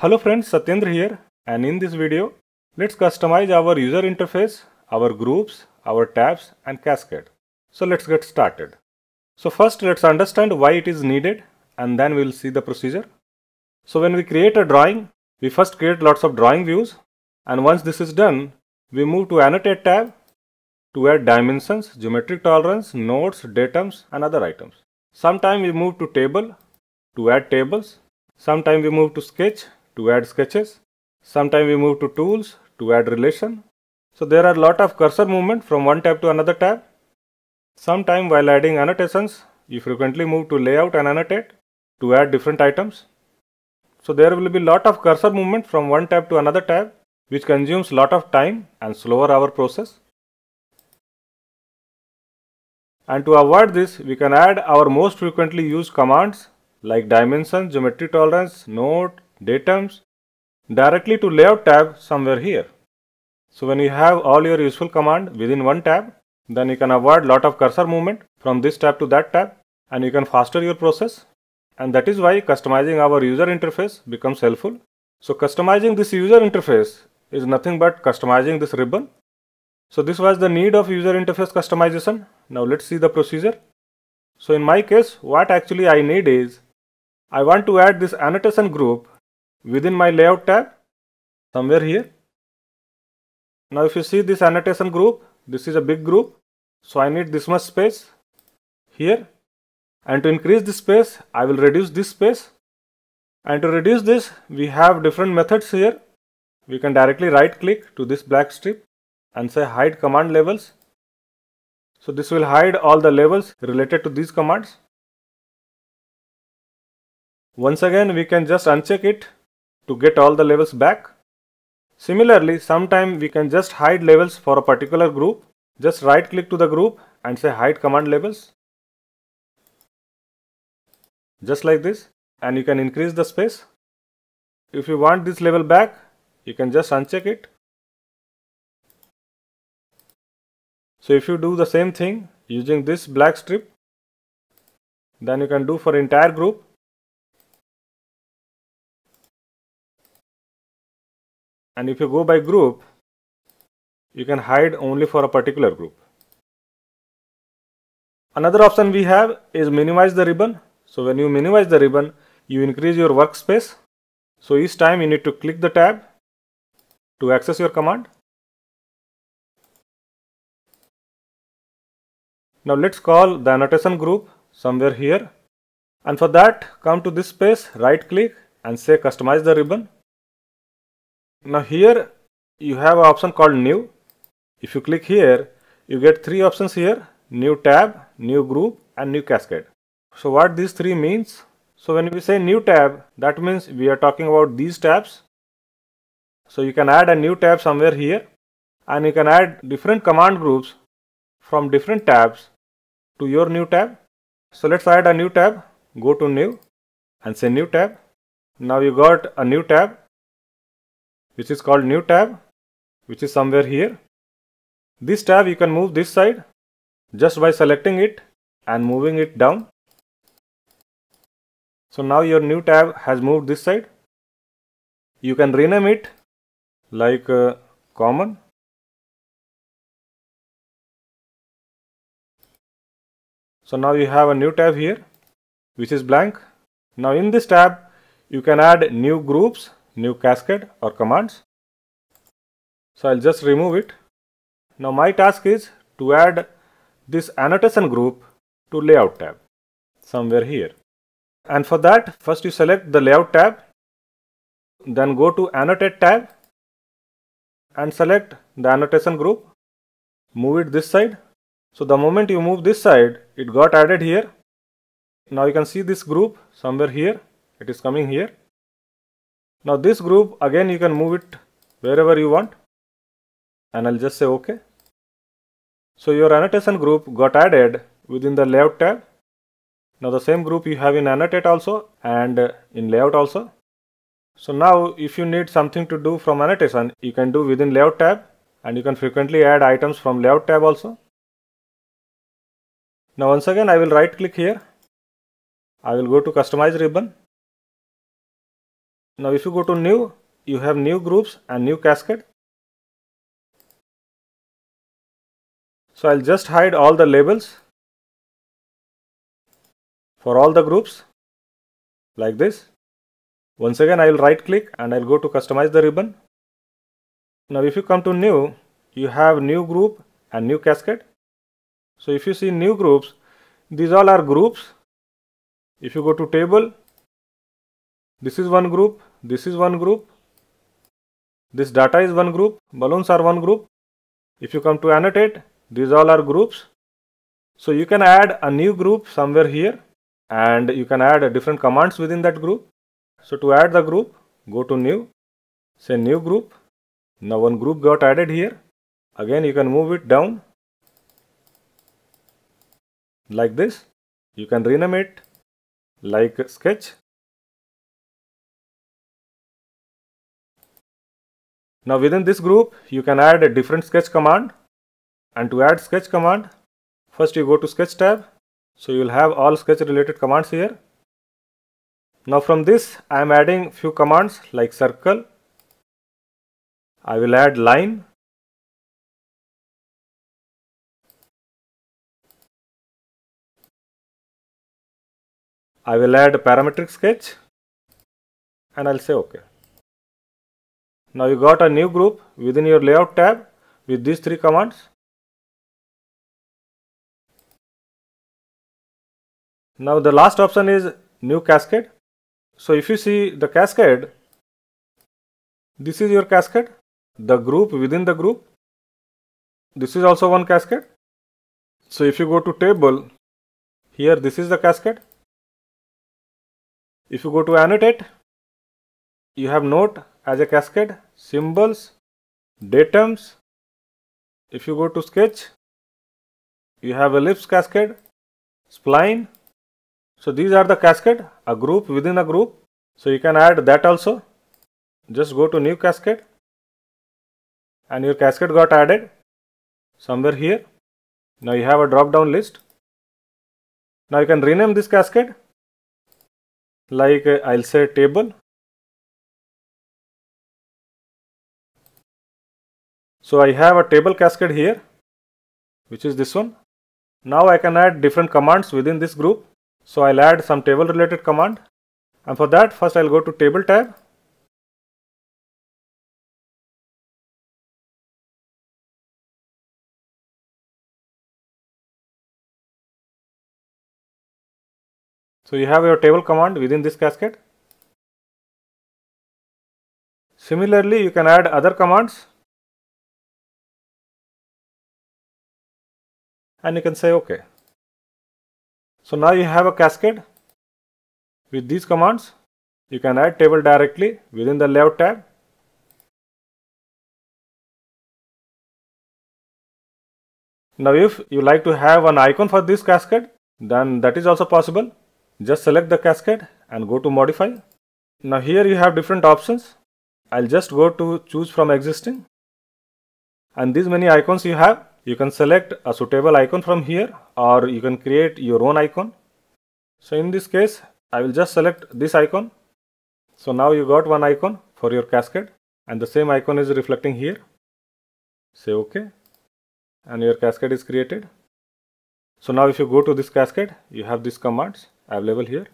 Hello friends, Satyendra here and in this video, let's customize our user interface, our groups, our tabs and cascade. So let's get started. So first let's understand why it is needed and then we'll see the procedure. So when we create a drawing, we first create lots of drawing views and once this is done, we move to annotate tab to add dimensions, geometric tolerance, nodes, datums and other items. Sometime we move to table to add tables. Sometime we move to sketch to add sketches. Sometime we move to tools to add relation. So there are lot of cursor movement from one tab to another tab. Sometime while adding annotations, you frequently move to layout and annotate to add different items. So there will be lot of cursor movement from one tab to another tab which consumes lot of time and slower our process. And to avoid this, we can add our most frequently used commands like dimension, geometry tolerance, node, datums directly to layout tab somewhere here. So when you have all your useful command within one tab, then you can avoid lot of cursor movement from this tab to that tab and you can faster your process. And that is why customizing our user interface becomes helpful. So customizing this user interface is nothing but customizing this ribbon so this was the need of user interface customization. Now let's see the procedure. So in my case, what actually I need is, I want to add this annotation group within my layout tab, somewhere here. Now if you see this annotation group, this is a big group. So I need this much space here. And to increase this space, I will reduce this space. And to reduce this, we have different methods here. We can directly right click to this black strip and say hide command levels. So this will hide all the levels related to these commands. Once again we can just uncheck it to get all the levels back. Similarly, sometime we can just hide levels for a particular group. Just right click to the group and say hide command labels. Just like this and you can increase the space. If you want this level back, you can just uncheck it So if you do the same thing using this black strip, then you can do for entire group. And if you go by group, you can hide only for a particular group. Another option we have is minimize the ribbon. So when you minimize the ribbon, you increase your workspace. So each time you need to click the tab to access your command. Now let's call the annotation group somewhere here and for that come to this space right click and say customize the ribbon. Now here you have an option called new. If you click here you get three options here new tab, new group and new cascade. So what these three means? So when we say new tab that means we are talking about these tabs. So you can add a new tab somewhere here and you can add different command groups from different tabs to your new tab. So let's add a new tab. Go to new and say new tab. Now you got a new tab which is called new tab which is somewhere here. This tab you can move this side just by selecting it and moving it down. So now your new tab has moved this side. You can rename it like uh, common So now you have a new tab here which is blank. Now in this tab you can add new groups, new cascade or commands. So I'll just remove it. Now my task is to add this annotation group to layout tab somewhere here. And for that first you select the layout tab then go to annotate tab and select the annotation group move it this side so the moment you move this side, it got added here. Now you can see this group somewhere here. It is coming here. Now this group again you can move it wherever you want and I'll just say OK. So your annotation group got added within the layout tab. Now the same group you have in annotate also and in layout also. So now if you need something to do from annotation, you can do within layout tab and you can frequently add items from layout tab also. Now once again I will right click here. I will go to customize ribbon. Now if you go to new, you have new groups and new cascade. So I'll just hide all the labels for all the groups like this. Once again I will right click and I'll go to customize the ribbon. Now if you come to new, you have new group and new cascade. So if you see new groups, these all are groups. If you go to table, this is one group, this is one group, this data is one group, balloons are one group. If you come to annotate, these all are groups. So you can add a new group somewhere here and you can add different commands within that group. So to add the group, go to new, say new group. Now one group got added here. Again you can move it down like this. You can rename it like sketch. Now within this group, you can add a different sketch command. And to add sketch command, first you go to sketch tab. So you will have all sketch related commands here. Now from this, I am adding few commands like circle. I will add line I will add parametric sketch and I'll say OK. Now you got a new group within your layout tab with these three commands. Now the last option is new cascade. So if you see the cascade, this is your cascade, the group within the group. This is also one cascade. So if you go to table, here this is the cascade. If you go to annotate, you have note as a cascade, symbols, datums. If you go to sketch, you have ellipse cascade, spline. So these are the cascade, a group within a group. So you can add that also. Just go to new cascade and your cascade got added somewhere here. Now you have a drop down list. Now you can rename this cascade like uh, I'll say table. So I have a table cascade here, which is this one. Now I can add different commands within this group. So I'll add some table related command. And for that, first I'll go to table tab. So you have your table command within this cascade. Similarly, you can add other commands and you can say OK. So now you have a cascade with these commands. You can add table directly within the layout tab. Now if you like to have an icon for this cascade, then that is also possible. Just select the cascade and go to modify. Now here you have different options. I'll just go to choose from existing. And these many icons you have, you can select a suitable icon from here or you can create your own icon. So in this case, I will just select this icon. So now you got one icon for your cascade and the same icon is reflecting here. Say OK and your cascade is created. So now if you go to this cascade, you have these commands. I have label here.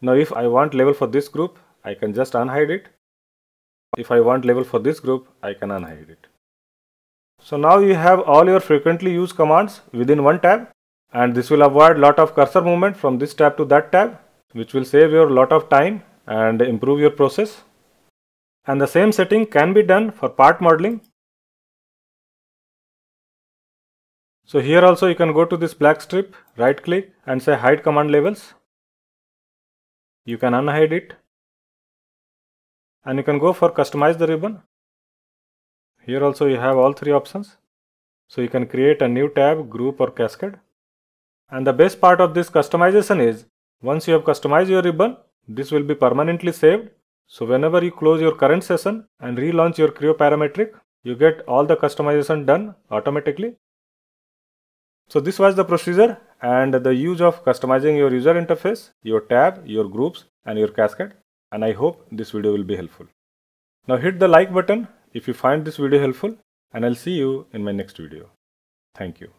Now if I want level for this group, I can just unhide it. If I want level for this group, I can unhide it. So now you have all your frequently used commands within one tab and this will avoid lot of cursor movement from this tab to that tab which will save your lot of time and improve your process. And the same setting can be done for part modeling So here also you can go to this black strip, right click and say hide command labels. You can unhide it and you can go for customize the ribbon. Here also you have all three options. So you can create a new tab, group or cascade. And the best part of this customization is once you have customized your ribbon, this will be permanently saved. So whenever you close your current session and relaunch your Creo parametric, you get all the customization done automatically so this was the procedure and the use of customizing your user interface, your tab, your groups and your cascade. and I hope this video will be helpful. Now hit the like button if you find this video helpful and I'll see you in my next video. Thank you.